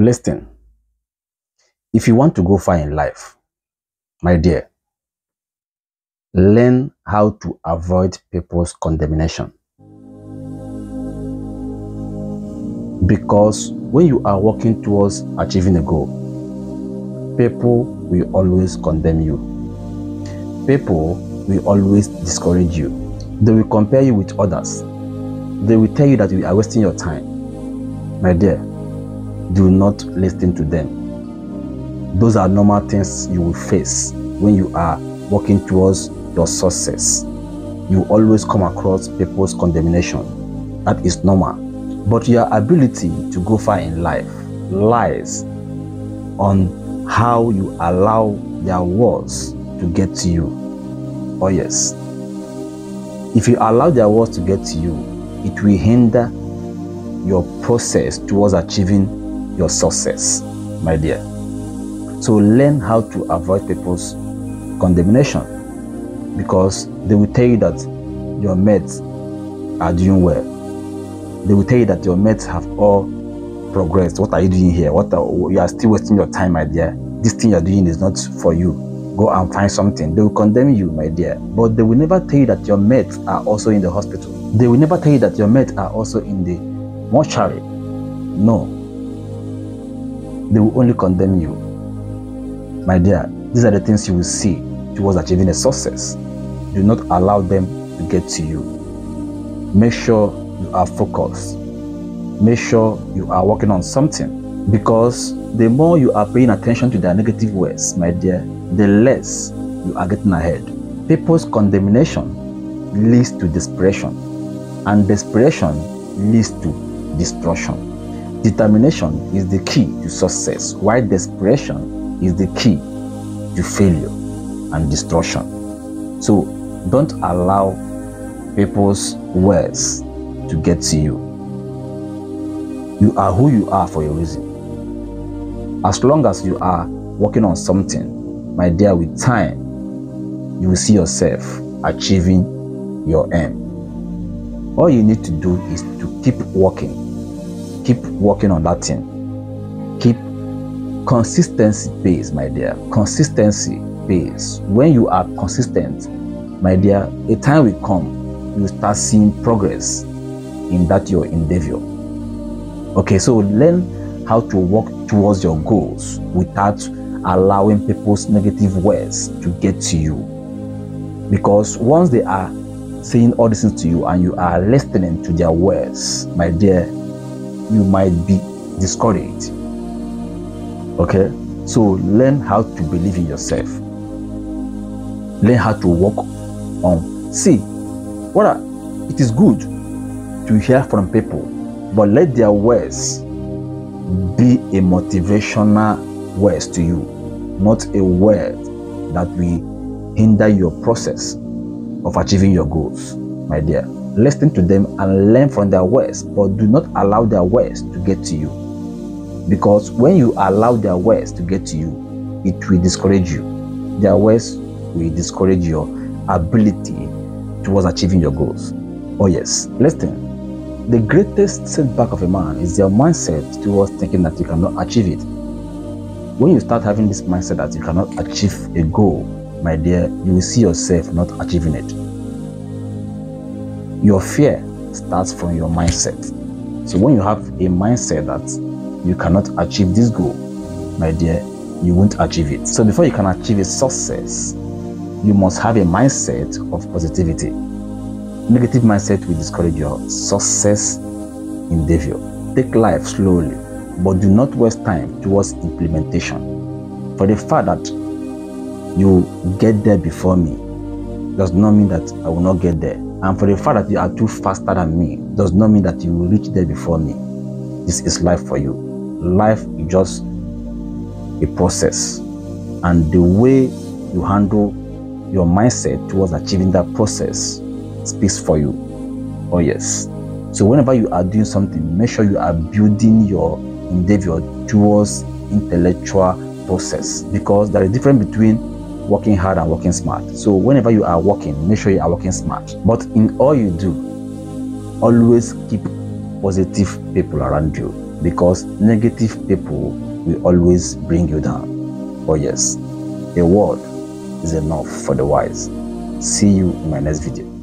Listen, if you want to go far in life, my dear, learn how to avoid people's condemnation. Because when you are working towards achieving a goal, people will always condemn you. People will always discourage you. They will compare you with others. They will tell you that you are wasting your time. My dear, do not listen to them. Those are normal things you will face when you are working towards your success. You always come across people's condemnation. That is normal. But your ability to go far in life lies on how you allow their words to get to you. Oh, yes. If you allow their words to get to you, it will hinder your process towards achieving your success, my dear. So learn how to avoid people's condemnation because they will tell you that your mates are doing well. They will tell you that your mates have all progressed. What are you doing here? What are, you are still wasting your time, my dear. This thing you're doing is not for you. Go and find something. They will condemn you, my dear. But they will never tell you that your mates are also in the hospital. They will never tell you that your mates are also in the mortuary. No. They will only condemn you. My dear, these are the things you will see towards achieving a success. Do not allow them to get to you. Make sure you are focused. Make sure you are working on something because the more you are paying attention to their negative words, my dear, the less you are getting ahead. People's condemnation leads to desperation, and desperation leads to destruction. Determination is the key to success, while desperation is the key to failure and destruction. So don't allow people's words to get to you. You are who you are for a reason. As long as you are working on something, my dear, with time, you will see yourself achieving your aim. All you need to do is to keep working. Keep working on that thing. Keep consistency based, my dear. Consistency based. When you are consistent, my dear, a time will come, you start seeing progress in that your endeavor. Okay, so learn how to work towards your goals without allowing people's negative words to get to you. Because once they are saying all these to you and you are listening to their words, my dear, you might be discouraged. Okay, so learn how to believe in yourself. Learn how to work on. See, what it is good to hear from people, but let their words be a motivational words to you, not a word that will hinder your process of achieving your goals, my dear. Listen to them and learn from their words, but do not allow their words to get to you. Because when you allow their words to get to you, it will discourage you. Their words will discourage your ability towards achieving your goals. Oh, yes, listen. The greatest setback of a man is your mindset towards thinking that you cannot achieve it. When you start having this mindset that you cannot achieve a goal, my dear, you will see yourself not achieving it. Your fear starts from your mindset. So when you have a mindset that you cannot achieve this goal, my dear, you won't achieve it. So before you can achieve a success, you must have a mindset of positivity. Negative mindset will discourage your success endeavor. Take life slowly, but do not waste time towards implementation. For the fact that you get there before me does not mean that I will not get there. And for the fact that you are too faster than me does not mean that you will reach there before me. This is life for you. Life is just a process. And the way you handle your mindset towards achieving that process speaks for you. Oh, yes. So, whenever you are doing something, make sure you are building your endeavor towards intellectual process because there is a difference between working hard and working smart. So whenever you are working, make sure you are working smart. But in all you do, always keep positive people around you because negative people will always bring you down. Oh yes, a word is enough for the wise. See you in my next video.